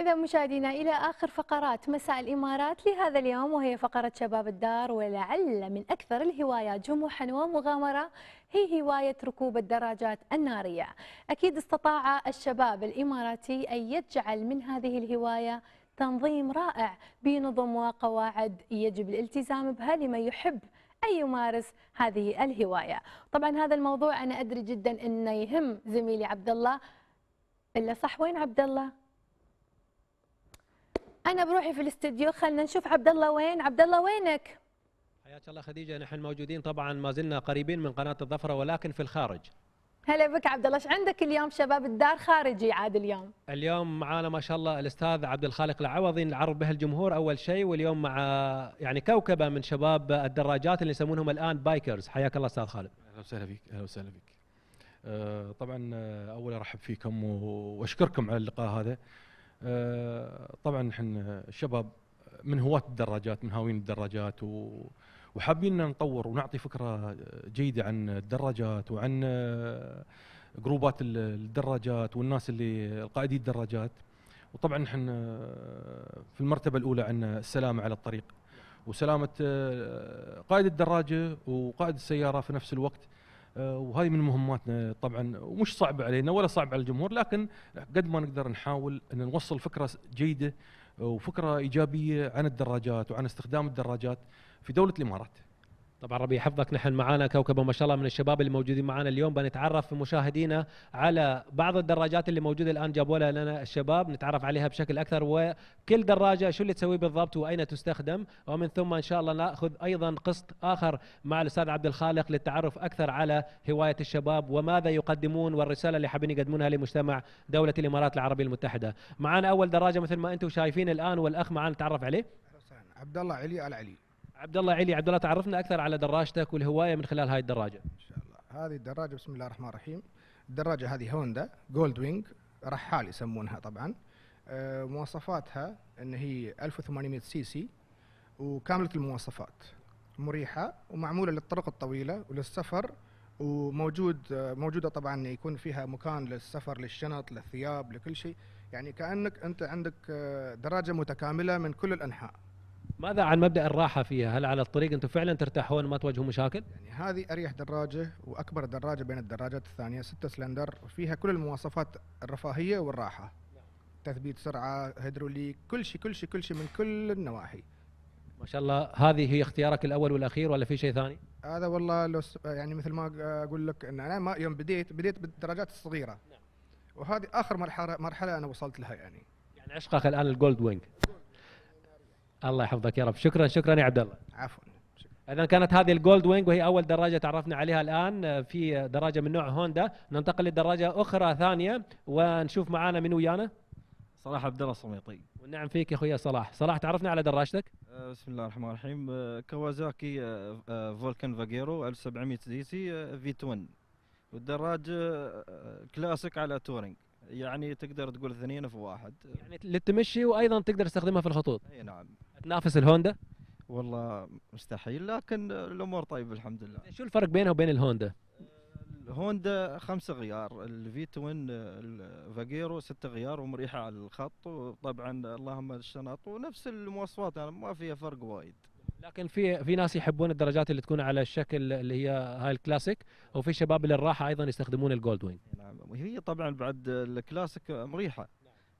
إذا مشاهدينا إلى آخر فقرات مساء الإمارات لهذا اليوم وهي فقرة شباب الدار ولعل من أكثر الهوايات جموحا ومغامرة هي هواية ركوب الدراجات النارية. أكيد استطاع الشباب الإماراتي أن يجعل من هذه الهواية تنظيم رائع بنظم وقواعد يجب الالتزام بها لمن يحب أن يمارس هذه الهواية. طبعا هذا الموضوع أنا أدري جدا أنه يهم زميلي عبد الله. إلا صح وين عبد الله؟ أنا بروحي في الاستديو خلينا نشوف عبد الله وين؟ عبد الله وينك؟ حياك الله خديجة نحن موجودين طبعا ما زلنا قريبين من قناة الظفرة ولكن في الخارج. هلا بك عبد الله إيش عندك اليوم شباب؟ الدار خارجي عاد اليوم. اليوم معانا ما شاء الله الأستاذ عبد الخالق العوضي نعرف به الجمهور أول شيء واليوم مع يعني كوكبة من شباب الدراجات اللي يسمونهم الآن بايكرز. حياك الله أستاذ خالد. أهلا وسهلا فيك أهلا وسهلا فيك. آه طبعا آه، اول أرحب فيكم وأشكركم على اللقاء هذا. طبعا نحن الشباب من هواة الدراجات من هاوين الدراجات و وحابين نطور ونعطي فكرة جيدة عن الدراجات وعن آه، جروبات الدراجات والناس اللي قائدي الدراجات. وطبعا نحن آه، في المرتبة الأولى عندنا السلامه على الطريق. وسلامة قائد الدراجة وقائد السيارة في نفس الوقت. آه، وهذه من مهماتنا طبعا ومش صعبه علينا ولا صعب على الجمهور لكن قد ما نقدر نحاول إن نوصل فكرة جيدة وفكرة إيجابية عن الدراجات وعن استخدام الدراجات في دولة الإمارات. طبعا ربي يحفظك نحن معانا كوكبه ما شاء الله من الشباب اللي موجودين معانا اليوم بنتعرف مشاهدينا على بعض الدراجات اللي موجودة الآن جابوا لنا الشباب نتعرف عليها بشكل أكثر وكل دراجة شو اللي تسوي بالضبط وأين تستخدم ومن ثم إن شاء الله نأخذ أيضا قسط آخر مع الأستاذ عبد الخالق للتعرف أكثر على هواية الشباب وماذا يقدمون والرسالة اللي حابين يقدمونها لمجتمع دولة الإمارات العربية المتحدة. معنا أول دراجة مثل ما أنتم شايفين الآن والأخ معنا نتعرف عليه. عبد الله علي آل علي. عبد الله علي عبد الله تعرفنا أكثر على دراجتك والهواية من خلال هاي الدراجة. إن شاء الله. هذه الدراجة بسم الله الرحمن الرحيم. الدراجة هذه هوندا Gold Wing رحال يسمونها طبعا. أه مواصفاتها إن هي 1800 CC وكاملة المواصفات. مريحة ومعمولة للطرق الطويلة وللسفر وموجود موجودة طبعا يكون فيها مكان للسفر للشنط للثياب لكل شيء. يعني كأنك أنت عندك آه، دراجة متكاملة من كل الأنحاء. ماذا عن مبدأ الراحة فيها؟ هل على الطريق أنتم فعلا ترتاحون ما تواجهون مشاكل؟ يعني هذه أريح دراجة وأكبر دراجة بين الدراجات الثانية 6 سلندر فيها كل المواصفات الرفاهية والراحة. تثبيت سرعة، هيدروليك، كل شيء كل شيء كل شيء من كل النواحي. ما شاء الله هذه هي اختيارك الأول والأخير ولا في شيء ثاني؟ هذا والله لو يعني مثل ما أقول لك إن أنا ما يوم بديت بديت بالدراجات الصغيرة. نعم. وهذه آخر مرحله مرحلة أنا وصلت لها يعني. يعني عشقك الآن ال Gold Wing. الله يحفظك يا رب. شكرا شكرا يا عبد الله عفوا. اذا كانت هذه ال Gold Wing وهي أول دراجة تعرفنا عليها الآن. في دراجة من نوع هوندا ننتقل لدراجة أخرى ثانية ونشوف معانا من ويانا. صلاح عبد الله الصميطي. والنعم فيك يا أخوي صلاح. صلاح تعرفنا على دراجتك؟ أه بسم الله الرحمن الرحيم. أه كوازاكي أه, Vulcan Vaquero 1700 CC V-twin والدراجه أه، كلاسيك على touring يعني تقدر تقول اثنين في واحد. يعني للتمشي وأيضا تقدر تستخدمها في الخطوط. أي نعم. تنافس الهوندا؟ والله مستحيل لكن الأمور طيبة الحمد لله. شو الفرق بينها وبين الهوندا؟ الهوندا خمسة غيار ال V-twin ال Vaquero ستة غيار ومريحة على الخط وطبعا اللهم الشنط ونفس المواصفات يعني ما فيها فرق وايد. لكن في في ناس يحبون الدراجات اللي تكون على الشكل اللي هي هاي الكلاسيك وفي شباب للراحه أيضا يستخدمون ال Gold Wing نعم وهي طبعا بعد الكلاسيك مريحة.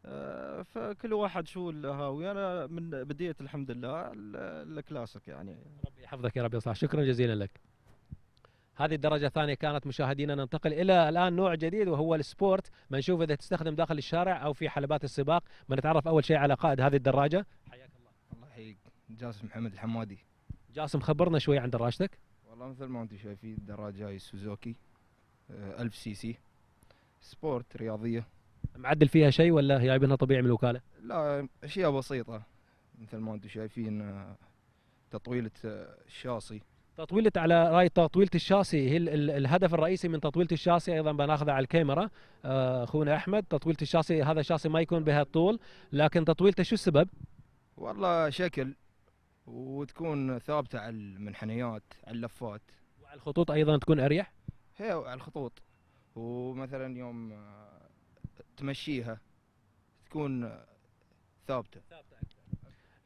آه فكل واحد شو الهاوي أنا من بديت الحمد لله الكلاسيك يعني. ربي يحفظك يا رب يا صلاح شكرا جزيلا لك. هذه الدراجة الثانية كانت مشاهدينا. ننتقل إلى الآن نوع جديد وهو ال sport. بنشوف إذا تستخدم داخل الشارع أو في حلبات السباق. بنتعرف أول شيء على قائد هذه الدراجة حياك الله الله يحييك جاسم محمد الحمادي. جاسم خبرنا شوي عن دراجتك. والله مثل ما أنتم شايفين الدراجة هاي سوزوكي 1000 CC. sport رياضية. معدل فيها شيء ولا هي جايبينها طبيعي من الوكالة؟ لا أشياء بسيطة. مثل ما أنتم شايفين آه، تطويلة آه، الشاصي تطويلة على رأي تطويلة الشاسي. هي الهدف الرئيسي من تطويلة الشاسي أيضا بناخذه على الكاميرا. آه، أخونا أحمد تطويلة الشاسي هذا الشاسي ما يكون بهالطول لكن تطويلته شو السبب؟ والله شكل. وتكون ثابتة على المنحنيات على اللفات. وعلى الخطوط أيضا تكون أريح؟ هي على الخطوط. ومثلا يوم آه، تمشيها تكون ثابتة.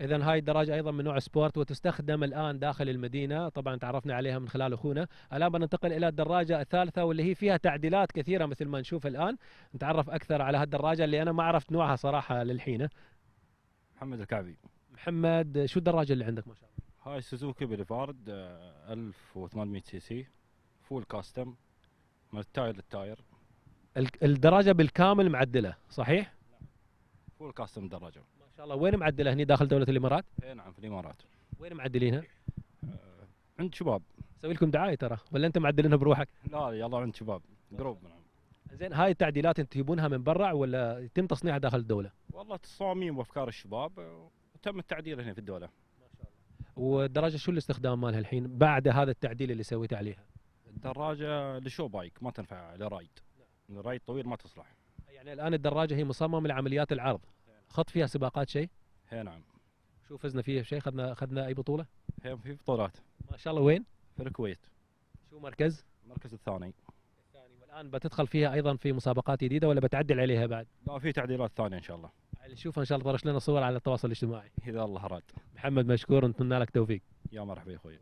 اذا هاي الدراجة أيضا من نوع سبورت وتستخدم الآن داخل المدينة. طبعا تعرفنا عليها من خلال أخونا. الآن بننتقل إلى الدراجة الثالثة واللي هي فيها تعديلات كثيرة مثل ما نشوف الآن. نتعرف أكثر على هالدراجة اللي أنا ما عرفت نوعها صراحة للحين. محمد الكعبي. محمد شو الدراجة اللي عندك ما شاء الله؟ هاي سوزوكي بليفارد آه، 1800 CC full custom من ال tire لل tire. ال- الدراجة بالكامل معدلة صحيح؟ full custom دراجة. ما شاء الله. وين معدلة هني داخل دولة الإمارات؟ اي نعم في الإمارات. وين معدلينها؟ آه، عند شباب. أسوي لكم دعاية ترى ولا أنت معدلينها بروحك؟ لا يلا عند شباب. group. نعم زين هاي التعديلات أنت تجيبونها من برا ولا يتم تصنيعها داخل الدولة؟ والله تصاميم وأفكار الشباب وتم التعديل هنا في الدولة. والدراجة شو الاستخدام مالها الحين بعد هذا التعديل اللي سويته عليها؟ الدراجة ل show bike؟ ما تنفع ل ride. ال ride طويل ما تصلح. يعني الآن الدراجة هي مصممة لعمليات العرض. خط فيها سباقات شيء؟ هي نعم. شو فزنا فيها شيء اخذنا اخذنا أي بطولة؟ هي في بطولات. ما شاء الله وين؟ في الكويت. شو مركز؟ المركز الثاني. الثاني. والآن بتدخل فيها أيضا في مسابقات جديدة ولا بتعدل عليها بعد؟ لا في تعديلات ثانية إن شاء الله. نشوفها إن شاء الله طرش لنا صور على التواصل الاجتماعي. إذا الله اراد محمد مشكور ونتمنى لك توفيق. يا مرحبا يا أخوي.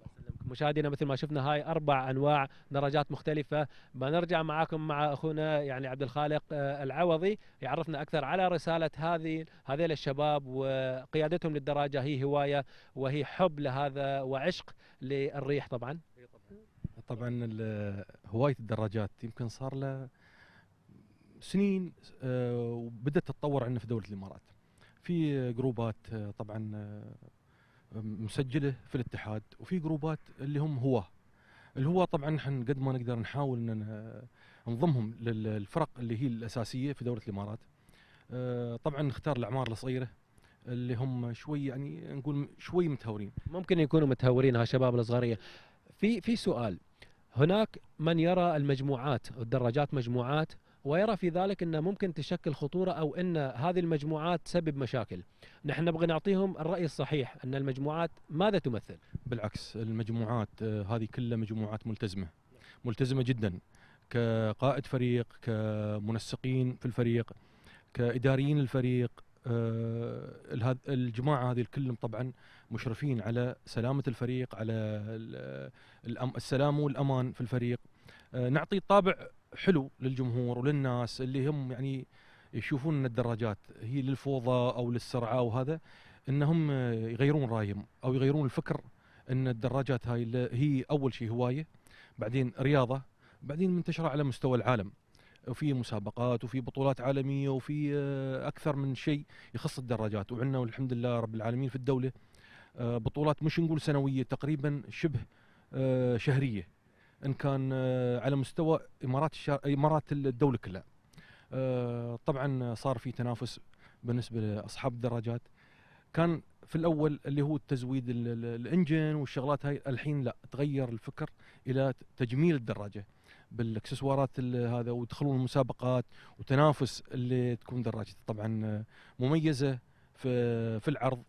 مشاهدينا مثل ما شفنا هاي أربع أنواع درجات مختلفة. بنرجع معاكم مع أخونا يعني عبد الخالق آه، العوضي. يعرفنا أكثر على رسالة هذه هذيل الشباب وقيادتهم للدراجة هي هواية وهي حب لهذا وعشق للريح طبعا. طبعا هواية الدراجات يمكن صار له سنين آه، وبدأت تتطور عندنا في دولة الإمارات. في جروبات آه، طبعا آه، مسجلة في الاتحاد وفي جروبات اللي هم هواه الهواه طبعا إحنا قد ما نقدر نحاول إن نضمهم للفرق اللي هي الأساسية في دولة الإمارات. طبعا نختار الأعمار الصغيرة اللي هم شوي يعني نقول شوي متهورين. ممكن يكونوا متهورين هالشباب الصغاريه في في سؤال. هناك من يرى المجموعات الدراجات مجموعات ويرى في ذلك انها ممكن تشكل خطورة أو إن هذه المجموعات تسبب مشاكل. نحن نبغى نعطيهم الرأي الصحيح إن المجموعات ماذا تمثل؟ بالعكس المجموعات آه، هذه كلها مجموعات ملتزمة ملتزمة جدا كقائد فريق كمنسقين في الفريق كإداريين الفريق آه، الجماعة هذه كلهم طبعا مشرفين على سلامة الفريق على السلام والأمان في الفريق. آه، نعطي طابع حلو للجمهور وللناس اللي هم يعني يشوفون إن الدراجات هي للفوضى أو للسرعة وهذا إنهم يغيرون رايهم أو يغيرون الفكر إن الدراجات هاي هي أول شيء هواية بعدين رياضة بعدين منتشرة على مستوى العالم. وفي مسابقات وفي بطولات عالمية وفي آه، أكثر من شيء يخص الدراجات. وعندنا والحمد لله رب العالمين في الدولة آه، بطولات مش نقول سنوية تقريبا شبه آه، شهرية. إن كان آه، على مستوى إمارات الشا... إمارات الدولة كلها. آه، طبعا صار في تنافس بالنسبة لأصحاب الدراجات. كان في الأول اللي هو التزويد ال- ال- الإنجن والشغلات هاي الحين لا تغير الفكر إلى تجميل الدراجة بالأكسسوارات ال- هذا ويدخلون المسابقات وتنافس اللي تكون دراجه طبعا آه، مميزة في العرض.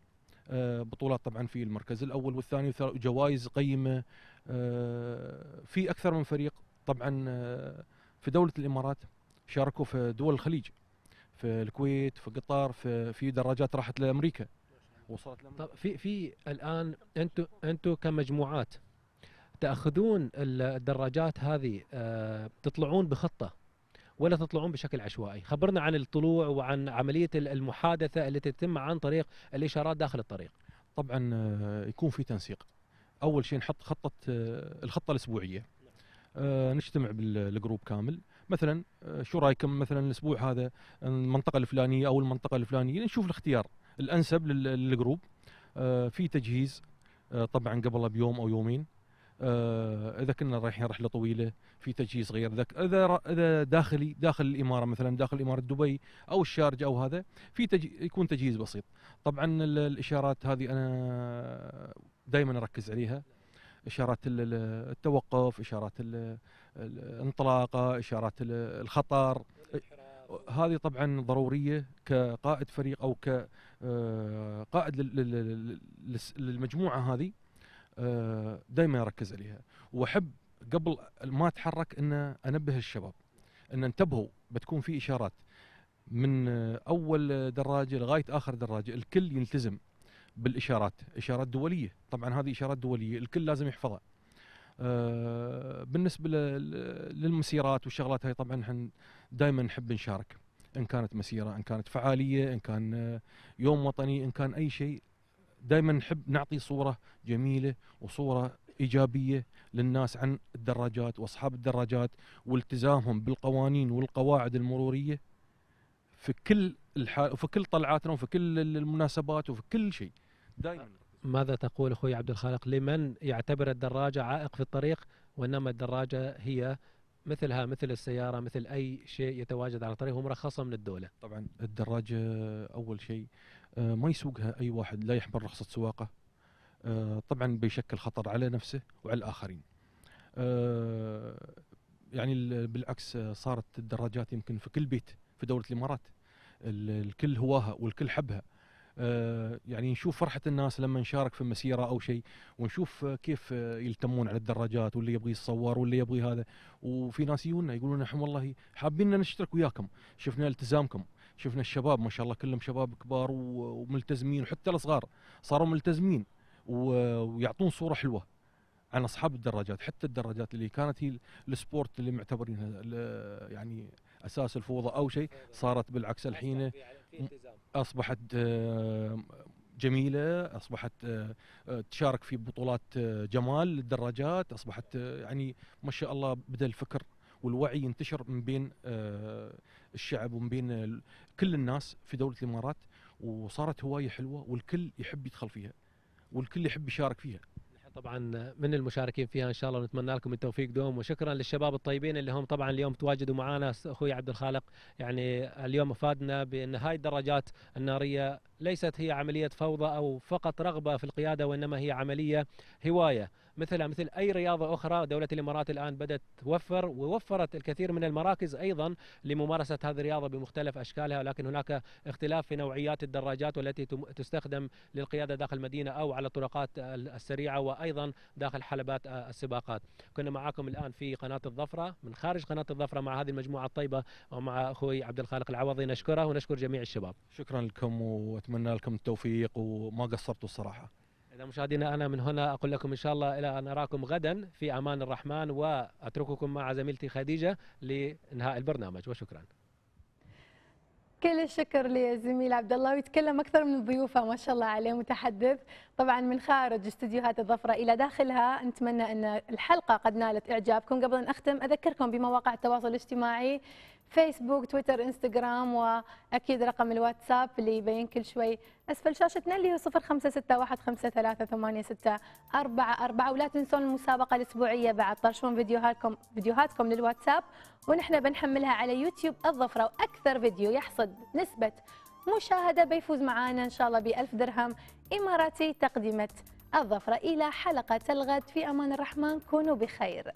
بطولات طبعا في المركز الأول والثاني وجوائز قيمة آه، في أكثر من فريق طبعا آه، في دولة الإمارات شاركوا في دول الخليج في الكويت في قطر في في دراجات راحت لأمريكا. وصلت لأمريكا. طب في في الآن أنتم أنتم كمجموعات تأخذون الدراجات هذه آه، تطلعون بخطة؟ ولا تطلعون بشكل عشوائي. خبرنا عن الطلوع وعن عملية المحادثة اللي تتم عن طريق الإشارات داخل الطريق. طبعا آه، يكون في تنسيق. أول شيء نحط خطة آه، الخطة الأسبوعية. آه، نجتمع بالجروب كامل. مثلا شو رأيكم مثلا الأسبوع هذا؟ المنطقة الفلانية أو المنطقة الفلانية. نشوف الاختيار الأنسب لل- للجروب. في تجهيز طبعا قبلها بيوم أو يومين. إذا كنا رايحين رحلة طويلة في تجهيز غير ذاك إذا إذا داخلي داخل الإمارة مثلا داخل إمارة دبي أو الشارجه أو هذا في تج... يكون تجهيز بسيط. طبعا ال- الإشارات هذه أنا دائما أركز عليها. إشارات ال- ال- التوقف إشارات ال- الانطلاقة إشارات ال- الخطر. هذه طبعا ضرورية كقائد فريق أو كقائد للمجموعة هذه. دائما أركز عليها. وأحب قبل ما أتحرك إن أنبه الشباب إن انتبهوا بتكون في إشارات من آه، أول دراجة لغاية آخر دراجة الكل يلتزم بالإشارات إشارات دولية. طبعا هذه إشارات دولية الكل لازم يحفظها. آه، بالنسبة لل- للمسيرات والشغلات هاي طبعا إحنا دائما نحب نشارك إن كانت مسيرة إن كانت فعالية إن كان آه، يوم وطني إن كان أي شيء. دائما نحب نعطي صورة جميلة وصورة إيجابية للناس عن الدراجات وأصحاب الدراجات والتزامهم بالقوانين والقواعد المرورية في كل الحال وفي كل طلعاتنا وفي كل المناسبات وفي كل شيء. دائما ماذا تقول أخوي عبد الخالق؟ لمن يعتبر الدراجة عائق في الطريق وإنما الدراجة هي مثلها مثل السيارة مثل أي شيء يتواجد على الطريق ومرخصه من الدولة. طبعا الدراجه أول شيء آه، ما يسوقها أي واحد لا يحمل رخصة سواقة. آه، طبعا بيشكل خطر على نفسه وعلى الآخرين. آه، يعني ال- بالعكس آه، صارت الدراجات يمكن في كل بيت في دولة الإمارات ال- الكل هواها والكل حبها. آه، يعني نشوف فرحة الناس لما نشارك في مسيرة أو شيء ونشوف آه، كيف آه، يلتمون على الدراجات واللي يبغي يتصور واللي يبغي هذا. وفي ناس يجونا يقولون نحن والله حابين نشترك وياكم. شفنا التزامكم شفنا الشباب ما شاء الله كلهم شباب كبار وملتزمين وحتى الصغار صاروا ملتزمين ويعطون صورة حلوة عن أصحاب الدراجات. حتى الدراجات اللي كانت هي السبورت اللي معتبرينها يعني أساس الفوضى أو شيء صارت بالعكس الحين أصبحت آه، جميلة أصبحت آه، آه، تشارك في بطولات جمال للدراجات أصبحت يعني ما شاء الله بدأ الفكر والوعي ينتشر من بين الشعب ومن بين كل الناس في دولة الإمارات وصارت هواية حلوة والكل يحب يدخل فيها والكل يحب يشارك فيها. طبعا من المشاركين فيها إن شاء الله ونتمنى لكم التوفيق دوم. وشكرا للشباب الطيبين اللي هم طبعا اليوم تواجدوا معنا أخوي عبد الخالق. يعني اليوم أفادنا بان هاي الدراجات النارية ليست هي عملية فوضى أو فقط رغبة في القيادة وإنما هي عملية هواية مثلها مثل أي رياضة أخرى دولة الإمارات الآن بدأت توفر ووفرت الكثير من المراكز أيضا لممارسة هذه الرياضة بمختلف أشكالها ولكن هناك اختلاف في نوعيات الدراجات والتي تستخدم للقيادة داخل المدينة أو على الطرقات ال- السريعة وأيضا داخل حلبات آه، السباقات. كنا معكم الآن في قناة الظفرة من خارج قناة الظفرة مع هذه المجموعة الطيبة ومع أخوي عبد الخالق العوضي نشكره ونشكر جميع الشباب. شكرا لكم واتمنى لكم التوفيق وما قصرتوا الصراحة. إذا مشاهدينا أنا من هنا أقول لكم إن شاء الله إلى أن أراكم غدا في أمان الرحمن وأترككم مع زميلتي خديجة لإنهاء البرنامج وشكرا. كل الشكر للزميل عبد الله ويتكلم أكثر من ضيوفه ما شاء الله عليه متحدث. طبعا من خارج استديوهات الظفرة إلى داخلها نتمنى أن الحلقة قد نالت إعجابكم. قبل أن أختم أذكركم بمواقع التواصل الاجتماعي فيسبوك تويتر إنستغرام وأكيد رقم الواتساب اللي يبين كل شوي. أسفل شاشتنا اللي هو 0561538644 ولا تنسون المسابقة الأسبوعية بعد طرشون فيديوهاتكم فيديوهاتكم للواتساب. ونحن بنحملها على يوتيوب الظفرة وأكثر فيديو يحصد نسبة مشاهدة. بيفوز معانا إن شاء الله ب 1000 درهم إماراتي تقدمه الظفرة. إلى حلقة الغد. في أمان الرحمن كونوا بخير.